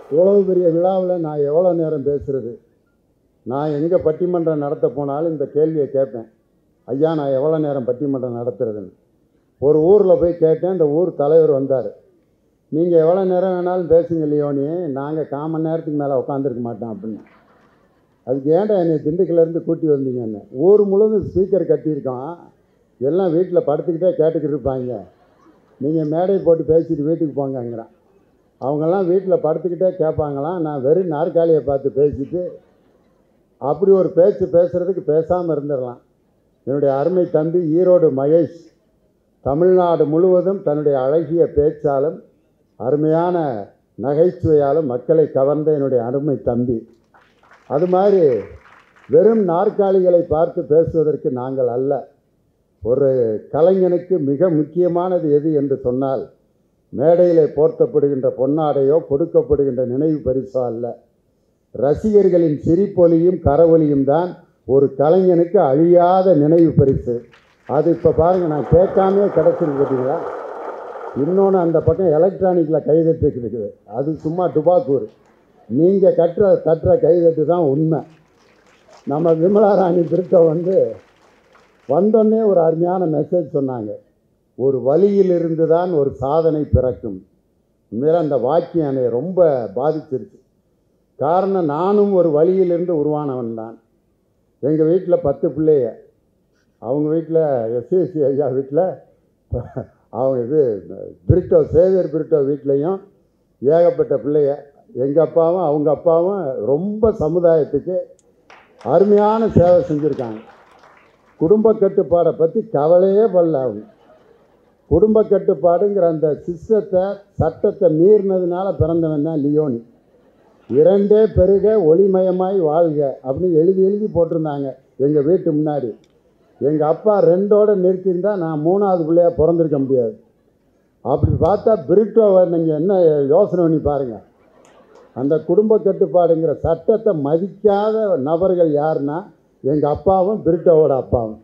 இவ்வளவு பெரிய விழாவில் நான் எவ்வளோ நேரம் பேசுகிறது நான் எங்கே பட்டிமன்றம் நடத்த போனாலும் இந்த கேள்வியை கேட்பேன். ஐயா நான் எவ்வளோ நேரம் பட்டிமன்றம் நடத்துறதுன்னு. ஒரு ஊரில் போய் கேட்டேன் இந்த ஊர் தலைவர் வந்தார். நீங்கள் எவ்வளோ நேரம் வேணாலும் பேசுங்க இல்லையோனே நாங்கள் கால் மணி நேரத்துக்கு மேலே உட்காந்துருக்க மாட்டோம் அப்படின்னு. அதுக்கு ஏன்டா என்னை திண்டுக்கல்லேருந்து கூட்டி வந்தீங்கன்னு? ஊர் முழுவதும் ஸ்பீக்கர் கட்டியிருக்கோம் எல்லாம் வீட்டில் படுத்துக்கிட்டே கேட்டுக்கிட்டு இருப்பாங்க. நீங்கள் மேடை போட்டு பேசிட்டு வீட்டுக்கு போங்கங்கிறான். அவங்கெல்லாம் வீட்டில் படுத்துக்கிட்டே கேட்பாங்களாம் நான் வெறும் நாற்காலியை பார்த்து பேசிட்டு அப்படி ஒரு பேச்சு பேசுகிறதுக்கு பேசாமல் இருந்துடலாம். என்னுடைய அருமை தம்பி ஈரோடு மகேஷ் தமிழ்நாடு முழுவதும் தன்னுடைய அழகிய பேச்சாலும் அருமையான நகைச்சுவையாலும் மக்களை கவர்ந்த என்னுடைய அருமை தம்பி. அது மாதிரி வெறும் நாற்காலிகளை பார்த்து பேசுவதற்கு நாங்கள் அல்ல. ஒரு கலைஞனுக்கு மிக முக்கியமானது எது என்று சொன்னால் மேடையிலே போர்த்தப்படுகின்ற பொன்னாடையோ கொடுக்கப்படுகின்ற நினைவு பரிசோ அல்ல. ரசிகர்களின் சிரிப்பொலியும் கரவொலியும் தான் ஒரு கலைஞனுக்கு அழியாத நினைவு பரிசு. அது இப்போ பாருங்கள் நான் கேட்காமே கிடச்சிருக்கு பார்த்தீங்களா? இன்னொன்று அந்த பக்கம் எலக்ட்ரானிக்கில் கைதட்டு இருக்குது. அது சும்மா டுபாக்கூர் நீங்கள் கட்டுற தட்டுற கைதட்டு தான் உண்மை. நம்ம விமலா ராணி திருத்த வந்து வந்தோடனே ஒரு அருமையான மெசேஜ் சொன்னாங்க. ஒரு வழியிலிருந்து தான் ஒரு சாதனை பிறக்கும். உண்மையில அந்த வாக்கியம் என்னை ரொம்ப பாதிச்சிருச்சு. காரணம் நானும் ஒரு வழியிலிருந்து உருவானவன் தான். எங்கள் வீட்டில் பத்து பிள்ளைய அவங்க வீட்டில் எஸ்எஸ்சி ஐயா வீட்டில் அவங்க இது பிரிட்டோ சேவியர் பிரிட்டோ வீட்லேயும் ஏகப்பட்ட பிள்ளைய எங்கள் அப்பாவும் அவங்க அப்பாவும் ரொம்ப சமுதாயத்துக்கு அருமையான சேவை செஞ்சுருக்காங்க. குடும்ப கட்டுப்பாடை பற்றி கவலையே படல அவங்க. குடும்ப கட்டுப்பாடுங்கிற அந்த சிஸ்டத்தை சட்டத்தை மீறினதுனால பிறந்தவன் தான் லியோனி. இரண்டே பெருக ஒளிமயமாய் வாழ்க அப்படின்னு எழுதி எழுதி போட்டிருந்தாங்க எங்கள் வீட்டு முன்னாடி. எங்கள் அப்பா ரெண்டோட நிறுத்தியிருந்தால் நான் மூணாவது பிள்ளையாக பிறந்திருக்க முடியாது. அப்படி பார்த்தா பிரிட்டோவை நீங்கள் என்ன யோசனை பண்ணி பாருங்கள் அந்த குடும்ப கட்டுப்பாடுங்கிற சட்டத்தை மதிக்காத நபர்கள் யாருன்னா எங்கள் அப்பாவும் பிரிட்டோவோட அப்பாவும்.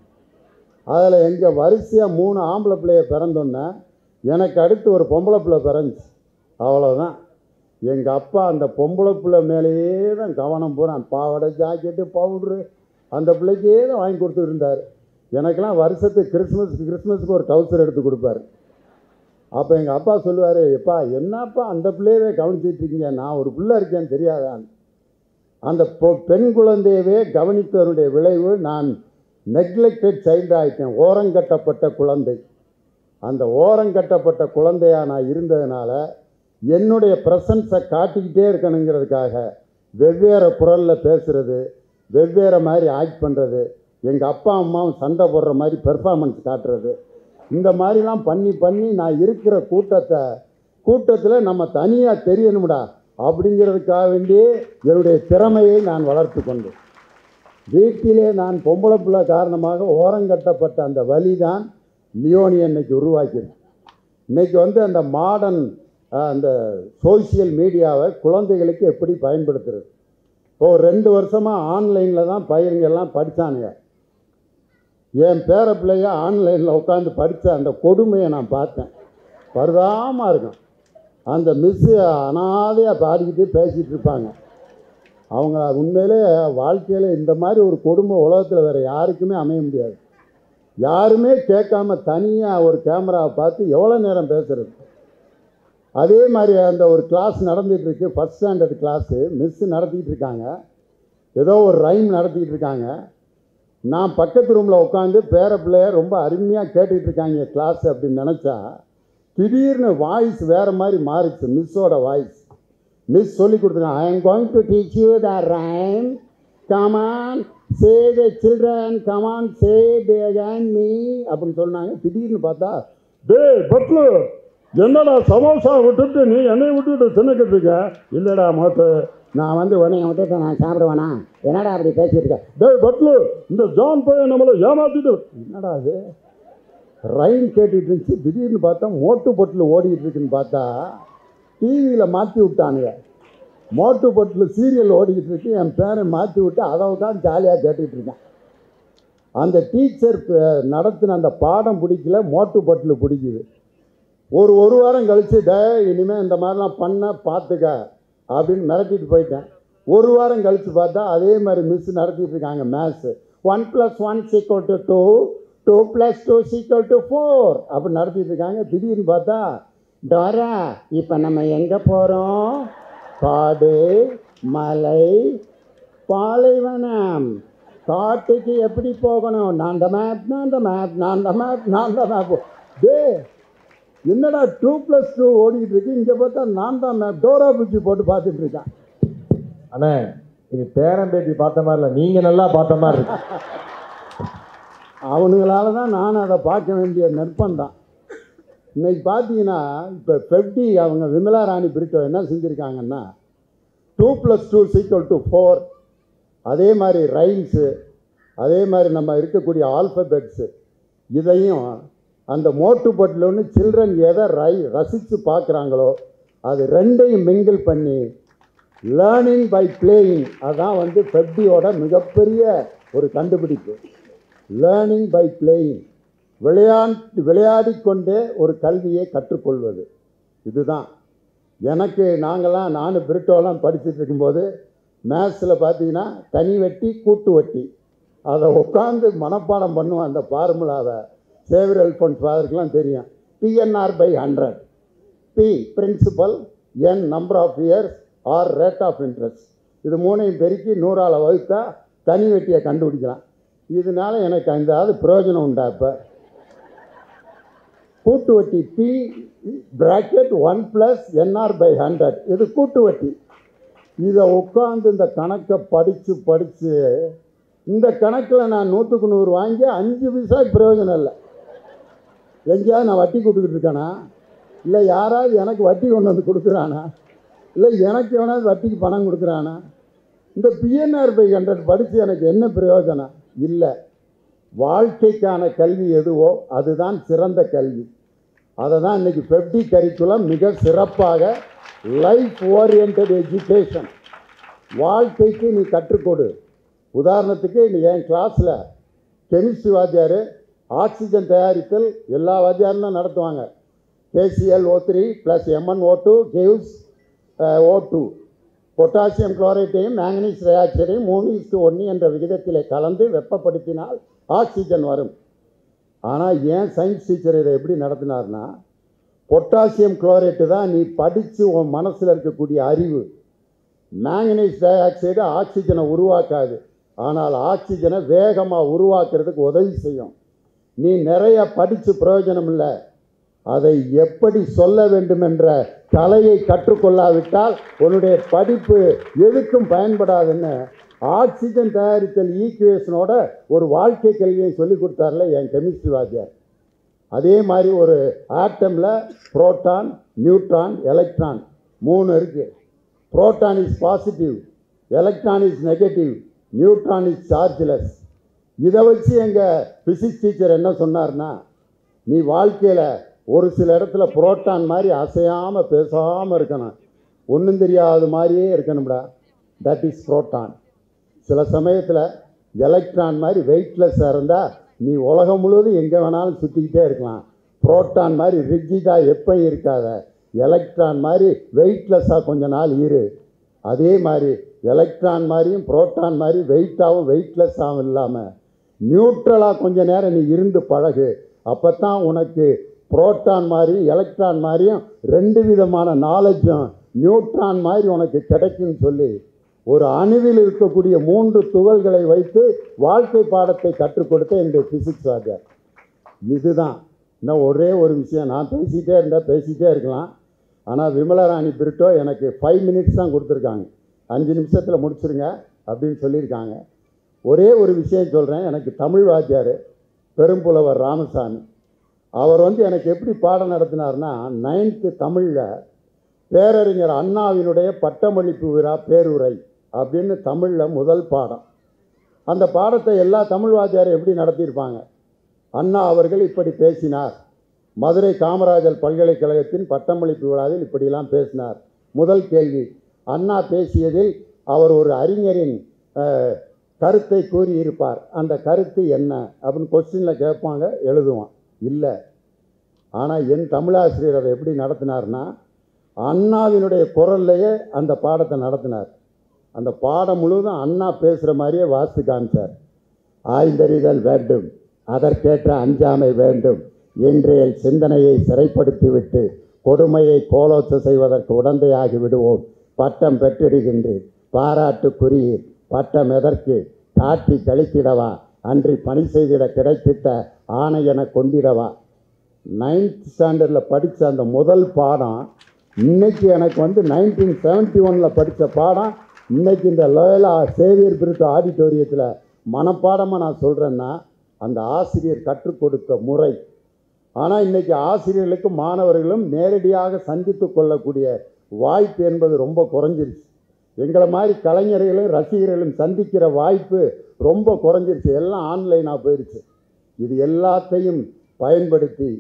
அதில் எங்கள் வரிசையாக மூணு ஆம்பளை பிள்ளைய பிறந்தோன்னே எனக்கு அடுத்து ஒரு பொம்பளை பிள்ளை பிறந்துச்சு. அவ்வளோதான் எங்கள் அப்பா அந்த பொம்பளை பிள்ளை மேலேயே தான் கவனம் பூரான் பாவாடை ஜாக்கெட்டு பவுட்ரு அந்த பிள்ளைக்கே தான் வாங்கி கொடுத்துருந்தார் எனக்கெல்லாம் வருஷத்துக்கு கிறிஸ்மஸ்க்கு கிறிஸ்மஸ்க்கு ஒரு டவுசர் எடுத்து கொடுப்பாரு. அப்போ எங்கள் அப்பா சொல்லுவார் எப்பா என்னப்பா அந்த பிள்ளையவே கவனிச்சிட்டு இருக்கீங்க? நான் ஒரு பிள்ளை இருக்கேன்னு தெரியாதான் அந்த பொ- பெண் குழந்தையவே கவனித்தவருடைய விளைவு நான் நெக்லெக்டட் சைல்டு ஆகிட்டேன் ஓரங்கட்டப்பட்ட குழந்தை. அந்த ஓரங்கட்டப்பட்ட குழந்தையாக நான் இருந்ததுனால என்னுடைய ப்ரெசன்ஸை காட்டிக்கிட்டே இருக்கணுங்கிறதுக்காக வெவ்வேறு குரலில் பேசுகிறது வெவ்வேறு மாதிரி ஆக்ட் பண்ணுறது எங்கள் அப்பா அம்மாவும் சண்டை போடுற மாதிரி பெர்ஃபார்மன்ஸ் காட்டுறது. இந்த மாதிரிலாம் பண்ணி பண்ணி நான் இருக்கிற கூட்டத்தை கூட்டத்தில் நம்ம தனியாக தெரியணும்டா. அப்படிங்கிறதுக்காக வேண்டியே என்னுடைய திறமையை நான் வளர்த்து கொண்டேன். வீட்டிலே நான் பொம்பளை பிள்ளை காரணமாக ஓரங்கட்டப்பட்ட அந்த வழி தான் லியோனி இன்னைக்கு உருவாக்கிடும் இன்றைக்கி வந்து அந்த மாடர்ன் அந்த சோஷியல் மீடியாவை குழந்தைகளுக்கு எப்படி பயன்படுத்துறது? இப்போது ஒரு ரெண்டு வருஷமாக ஆன்லைனில் தான் பையனுங்க படித்தானுங்க என் பேர பிள்ளைய ஆன்லைனில் உட்காந்து படித்த அந்த கொடுமையை நான் பார்த்தேன். பரிதாபமாக இருக்கும் அந்த மிஸ்ஸு அனாதையாக பாடிக்கிட்டு பேசிகிட்டு இருப்பாங்க. அவங்க உண்மையிலே வாழ்க்கையில் இந்த மாதிரி ஒரு கொடுமை உலகத்தில் வேறு யாருக்குமே அமைய முடியாது. யாருமே கேட்காம தனியாக ஒரு கேமராவை பார்த்து எவ்வளோ நேரம் பேசுகிறது அதே மாதிரி அந்த ஒரு கிளாஸ் நடந்துகிட்ருக்கு ஃபஸ்ட் ஸ்டாண்டர்ட் கிளாஸு மிஸ்ஸு நடத்திக்கிட்டு இருக்காங்க. ஏதோ ஒரு ரைம் நடத்திக்கிட்டு இருக்காங்க. நான் பக்கத்து ரூமில் உட்காந்து பேர பிள்ளைய ரொம்ப அருமையாக கேட்டுக்கிட்டு இருக்காங்க கிளாஸ் அப்படின்னு நினச்சா திடீர்னு வாய்ஸ் வேறு மாதிரி மாறிச்சு மிஸ்ஸோட வாய்ஸ் மிஸ் சொல்லி கொடுத்துருக்காங்க I am going to teach you the rhyme come on say the children come on say begin me அப்படின்னு சொன்னாங்க. திடீர்னு பார்த்தா டே பட்லு என்னடா சமோசா விட்டுட்டு நீ என்னை விட்டுட்டு தின்னுக்கிட்டு இருக்க? இல்லைடா மோத்து நான் வந்து உடனே விட்டுட்டு நான் சாப்பிடுவேனா? என்னடா அப்படி பேசிட்டு இருக்க? டேய் பட்லு இந்த ஜான் பையன் நம்மளை ஏமாத்திட்டு என்னடா அது ரைன் கேட்டுட்டு இருந்துச்சு. திடீர்னு பார்த்தா மோட்டு பொட்டில் ஓடிட்டு இருக்குன்னு பார்த்தா டிவியில் மாற்றி விட்டானுங்க. மோட்டு பொட்டில் சீரியல் ஓடிக்கிட்டு இருக்கு. என் பேரை மாற்றி விட்டு அதை தான் ஜாலியாக கேட்டுக்கிட்டு இருக்கேன். அந்த டீச்சர் நடத்தின அந்த பாடம் பிடிக்கல மோட்டு பொட்டில் பிடிக்குது. ஒரு ஒரு வாரம் கழிச்சு டே இனிமேல் இந்த மாதிரிலாம் பண்ண பார்த்துக்க அப்படின்னு மிரட்டிட்டு போயிட்டேன். ஒரு வாரம் கழித்து பார்த்தா அதே மாதிரி மிஸ் நடத்திட்டு இருக்காங்க maths one plus one equal to two two plus two equal to four அப்படின்னு நடத்திட்டு இருக்காங்க. திடீர்னு பார்த்தா டோரா இப்போ நம்ம எங்கே போகிறோம் காடு மலை பாலைவனம். காட்டுக்கு எப்படி போகணும்? நான் அந்த மேப் நான் அந்த மேப் நான் அந்த மேப் நான் அந்த மேப் டே என்னடா டூ ப்ளஸ் டூ ஓடிக்கிட்டு இருக்கு? இங்கே பார்த்தா நான் தான் மேப் டோரா பூச்சி போட்டு பார்த்துட்டு இருக்கேன். அண்ணே இது பேரம்பேட்டி பார்த்த மாதிரி இல்லை நீங்கள் நல்லா பார்த்த மாதிரி இருக்கு. அவனுங்களால தான் நான் அதை பார்க்க வேண்டிய நற்பம் தான் இன்னைக்கு பார்த்தீங்கன்னா இப்போ பெப்டி அவங்க விமலா ராணி பிரிட்டோ என்ன செஞ்சுருக்காங்கன்னா two plus two equal to four அதே மாதிரி ரைம்ஸு அதே மாதிரி நம்ம இருக்கக்கூடிய ஆல்ஃபபெட்ஸு இதையும் அந்த மோட்டு பட்டிலொன்று சில்ட்ரன் எதை ரை ரசித்து பார்க்குறாங்களோ அது ரெண்டையும் மிங்கிள் பண்ணி லேர்னிங் பை பிளேயிங் அதான் வந்து பெப்டியோட மிகப்பெரிய ஒரு கண்டுபிடிப்பு. லேர்னிங் பை பிளேயிங் விளையாட்டு விளையாடிக்கொண்டே ஒரு கல்வியை கற்றுக்கொள்வது. இதுதான். எனக்கு நாங்கள்லாம் நானும் பிரிட்டோலாம் படிச்சுட்டு இருக்கும்போது மேத்ஸில் பார்த்தீங்கன்னா தனி வட்டி கூட்டு வட்டி. அதை உட்காந்து மனப்பாடம் பண்ணுவோம். அந்த ஃபார்முலாவை. சேவர் அல்ஃபோன்ஸ் ஃபாதருக்கெலாம் தெரியும். PNR by hundred P principal N number of years R rate of interest இது மூணையும் பெருக்கி நூறால் வகுத்தா தனி வெட்டியை கண்டுபிடிக்கலாம். இதனால எனக்கு அந்த பிரயோஜனம் உண்டா இப்போ கூட்டு வட்டி P bracket one plus NR by hundred இது கூட்டு வட்டி இதை உட்காந்து இந்த கணக்கை படித்து படித்து இந்த கணக்கில் நான் நூற்றுக்கு நூறு வாங்கி அஞ்சு பைசா பிரயோஜனம் இல்லை. எங்கேயாவது நான் வட்டி கொடுத்துக்கிட்டு இருக்கேனா? இல்லை யாராவது எனக்கு வட்டி கொண்டு வந்து கொடுக்குறானா? இல்லை எனக்கு எவனாவது வட்டிக்கு பணம் கொடுக்குறானா? இந்த பிஎன்ஆர் பை ஹண்ட்ரட் படித்து எனக்கு என்ன பிரயோஜனம்? இல்லை. வாழ்க்கைக்கான கல்வி எதுவோ அதுதான் சிறந்த கல்வி. அதை தான் இன்றைக்கி பெப்டி கரிக்குலம் மிக சிறப்பாக லைஃப் ஓரியன்ட் எஜுகேஷன் வாழ்க்கைக்கு நீ கற்றுக்கொடு உதாரணத்துக்கு நீ என் கிளாஸில் கெமிஸ்ட்ரி வாத்தியார் ஆக்சிஜன் தயாரித்தல் எல்லா வாத்தியாரும் தான் நடத்துவாங்க KCl O three plus Mn O two gives O two potassium குளோரைட்டையும் manganese டயாக்சைடையும் மூணு இஸ்டு ஒன்று என்ற விகிதத்திலே கலந்து வெப்பப்படுத்தினால் ஆக்சிஜன் வரும். ஆனால் ஏன் சயின்ஸ் டீச்சர் இதை எப்படி நடத்தினார்னா பொட்டாசியம் குளோரைட்டு தான் நீ படித்து உன் மனசில் இருக்கக்கூடிய அறிவு. மேங்கனீஸ் டை ஆக்சைடு ஆக்சிஜனை உருவாக்காது. ஆனால் ஆக்சிஜனை வேகமாக உருவாக்குறதுக்கு உதவி செய்யும். நீ நிறைய படித்து பிரயோஜனம் இல்லை. அதை எப்படி சொல்ல வேண்டும் என்ற கலையை கற்றுக்கொள்ளாவிட்டால் உன்னுடைய படிப்பு எதுக்கும் பயன்படாதுன்னு ஆக்சிஜன் தயாரித்தல் ஈக்குவேஷனோட ஒரு வாழ்க்கை கல்வியை சொல்லி கொடுத்தார்ல என் கெமிஸ்ட்ரி வாத்தியார். அதே மாதிரி ஒரு ஆட்டமில் புரோட்டான் நியூட்ரான் எலக்ட்ரான் மூணு இருக்குது proton is positive electron is negative neutron is chargeless இதை வச்சு எங்கள் ஃபிசிக்ஸ் டீச்சர் என்ன சொன்னார்னா நீ வாழ்க்கையில் ஒரு சில இடத்துல புரோட்டான் மாதிரி அசையாமல் பேசாமல் இருக்கணும். ஒன்றும் தெரியாத மாதிரியே இருக்கணும்டா. That is proton. சில சமயத்தில் எலக்ட்ரான் மாதிரி வெயிட்லெஸ்ஸாக இருந்தால் நீ உலகம் முழுவதும் எங்கே வேணாலும் சுற்றிக்கிட்டே இருக்கலாம். புரோட்டான் மாதிரி ரிஜிடாக எப்போ இருக்காத. எலக்ட்ரான் மாதிரி வெயிட்லெஸ்ஸாக கொஞ்ச நாள் இரு. அதே மாதிரி எலக்ட்ரான் மாதிரியும் புரோட்டான் மாதிரி வெயிட்டாகவும் வெயிட்லெஸ்ஸாகவும் இல்லாமல் நியூட்ரலாக கொஞ்ச நேரம் நீ இருந்து பழகு. அப்போ தான் உனக்கு புரோட்டான் மாதிரி எலக்ட்ரான் மாதிரியும் ரெண்டு விதமான நாலேஜும் நியூட்ரான் மாதிரி உனக்கு கிடைக்கும்னு சொல்லி ஒரு அணுவில் இருக்கக்கூடிய மூன்று துகள்களை வைத்து வாழ்க்கை பாடத்தை கற்றுக் கொடுத்த என்னுடைய ஃபிசிக்ஸ் வாத்தியார் இதுதான். இன்னும் ஒரே ஒரு விஷயம். நான் பேசிகிட்டே இருந்தால் பேசிகிட்டே இருக்கலாம். ஆனால் விமலராணி பிரிட்டோ எனக்கு ஃபைவ் மினிட்ஸ் தான் கொடுத்துருக்காங்க. அஞ்சு நிமிஷத்தில் முடிச்சுருங்க அப்படின்னு சொல்லியிருக்காங்க. ஒரே ஒரு விஷயம் சொல்கிறேன் எனக்கு தமிழ் வாத்தியார் பெரும்புலவர் ராமசாமி அவர் வந்து எனக்கு எப்படி பாடம் நடத்தினார்னா நைன்த்து தமிழில் பேரறிஞர் அண்ணாவினுடைய பட்டமளிப்பு விழா பேருரை. அப்படின்னு தமிழில் முதல் பாடம். அந்த பாடத்தை எல்லா தமிழ் வாத்தியாரும் எப்படி நடத்தியிருப்பாங்க? அண்ணா அவர்கள் இப்படி பேசினார். மதுரை காமராஜர் பல்கலைக்கழகத்தின் பட்டமளிப்பு விழாவில் இப்படிலாம் பேசினார். முதல் கேள்வி அண்ணா பேசியதில் அவர் ஒரு அறிஞரின் கருத்தை கூறியிருப்பார். அந்த கருத்து என்ன? அப்படின்னு கொஸ்டினில் கேட்பாங்க எழுதுவான். இல்லை. ஆனால் என் தமிழாசிரியர் அதை எப்படி நடத்தினார்னா அண்ணாவினுடைய குரல்லையே அந்த பாடத்தை நடத்தினார். அந்த பாடம் முழுவதும் அண்ணா பேசுகிற மாதிரியே வாசித்து காமிச்சார். ஆய்ந்தறிதல் வேண்டும் அதற்கேற்ற அஞ்சாமை வேண்டும். இன்றைய சிந்தனையை சிறைப்படுத்திவிட்டு கொடுமையை கோலோச்சு செய்வதற்கு உடந்தையாகி விடுவோம். பட்டம் பெற்றிடுகின்றேன். பாராட்டுக்குரியீர் பட்டம் எதற்கு? காட்டி கழித்திடவா? அன்றி பணி செய்திட கிடைத்திட்ட ஆணை என கொண்டிடவா? நைன்த் ஸ்டாண்டர்டில் படித்த அந்த முதல் பாடம் இன்றைக்கி எனக்கு வந்து நைன்டீன் செவன்ட்டி ஒனில் படித்த பாடம் இன்னைக்கு இந்த லோயலா சேவியர் பிரிட்டு ஆடிட்டோரியத்தில் மனப்பாடமாக நான் சொல்கிறேன்னா அந்த ஆசிரியர் கற்றுக் கொடுத்த முறை. ஆனால் இன்றைக்கி ஆசிரியர்களுக்கும் மாணவர்களும் நேரடியாக சந்தித்து கொள்ளக்கூடிய வாய்ப்பு என்பது ரொம்ப குறைஞ்சிருச்சு. எங்களை மாதிரி கலைஞர்களும் ரசிகர்களும் சந்திக்கிற வாய்ப்பு ரொம்ப குறைஞ்சிருச்சு. எல்லாம் ஆன்லைனாக போயிடுச்சு இது எல்லாத்தையும் பயன்படுத்தி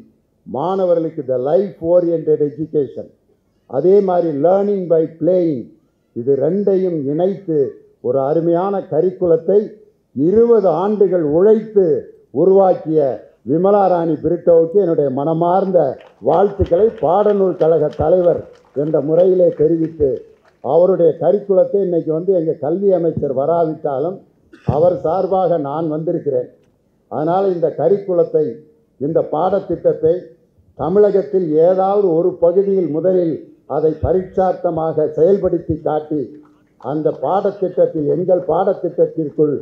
மாணவர்களுக்கு த லைஃப் ஓரியன்ட் எஜுகேஷன் அதே மாதிரி லேர்னிங் பை பிளேயிங் இது ரெண்டையும் இணைத்து ஒரு அருமையான கரிக்குலத்தை இருபது ஆண்டுகள் உழைத்து உருவாக்கிய விமலா ராணி பிரிட்டோவுக்கு என்னுடைய மனமார்ந்த வாழ்த்துக்களை பாடநூல் கழக தலைவர் என்ற முறையிலே தெரிவித்து அவருடைய கரிக்குலத்தை இன்றைக்கி வந்து எங்கள் கல்வி அமைச்சர் வராவிட்டாலும் அவர் சார்பாக நான் வந்திருக்கிறேன். அதனால் இந்த கரிக்குலத்தை இந்த பாடத்திட்டத்தை தமிழகத்தில் ஏதாவது ஒரு பகுதியில் முதலில் அதை பரீட்சார்த்தமாக செயல்படுத்தி காட்டி அந்த பாடத்திட்டத்தில் எங்கள் பாடத்திட்டத்திற்குள்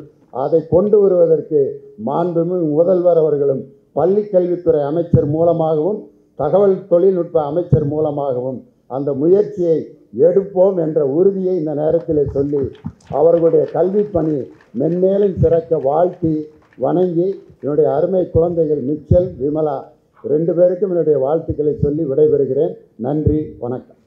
அதை கொண்டு வருவதற்கு மாண்புமிகு முதல்வர் அவர்களும் பள்ளிக்கல்வித்துறை அமைச்சர் மூலமாகவும் தகவல் தொழில்நுட்ப அமைச்சர் மூலமாகவும் அந்த முயற்சியை எடுப்போம் என்ற உறுதியை இந்த நேரத்தில் சொல்லி அவர்களுடைய கல்வி பணி மென்மேலும் சிறக்க வாழ்த்தி வணங்கி என்னுடைய அருமை குழந்தைகள் மிச்சல் விமலா ரெண்டு பேருக்கும் என்னுடைய வாழ்த்துக்களை சொல்லி விடைபெறுகிறேன். நன்றி வணக்கம்.